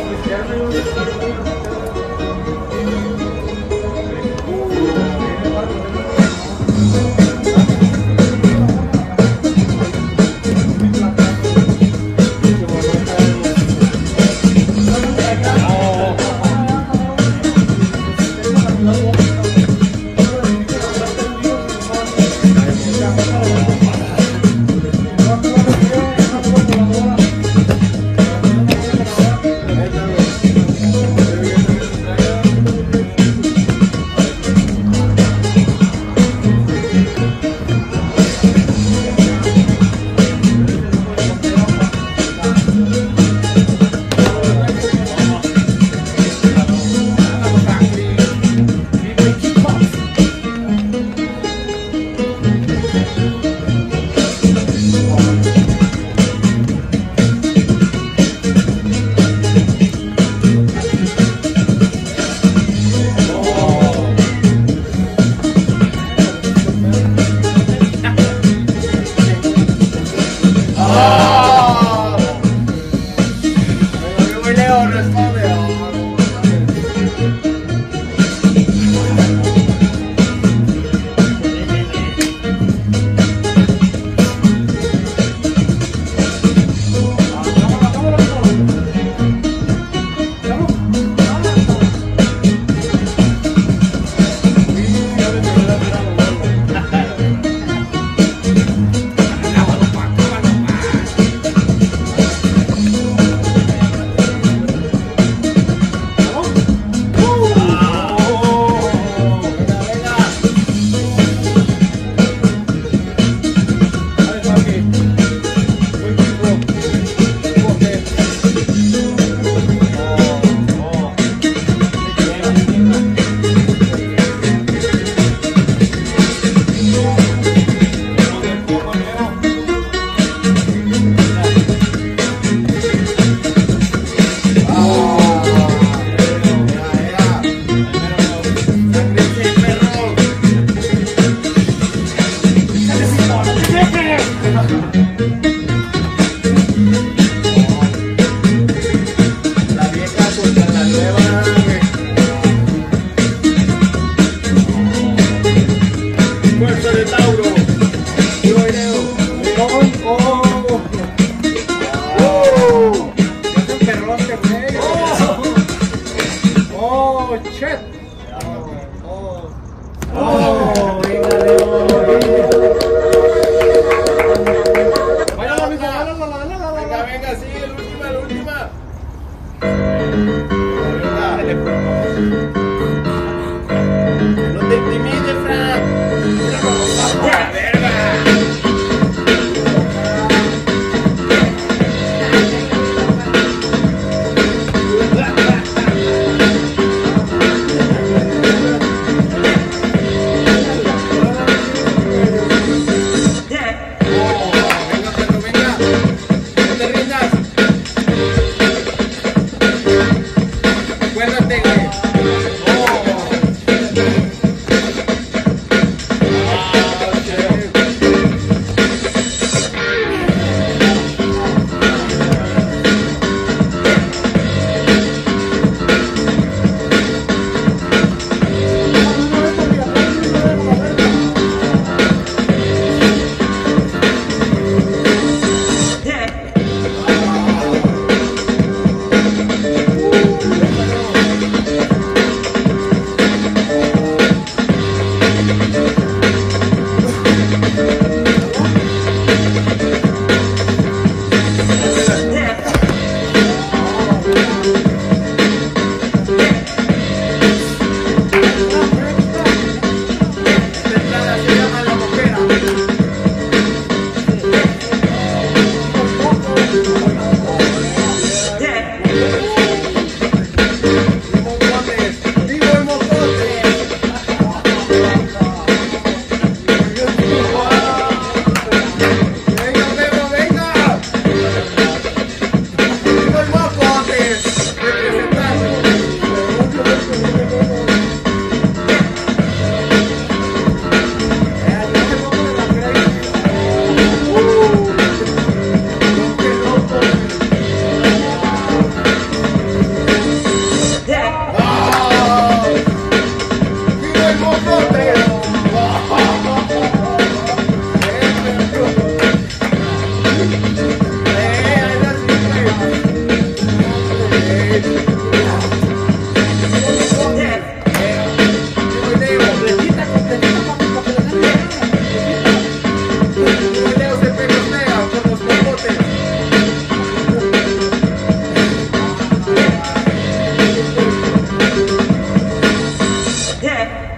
Gracias. on this moment. Oh, shit. Oh. Oh, venga, Oh,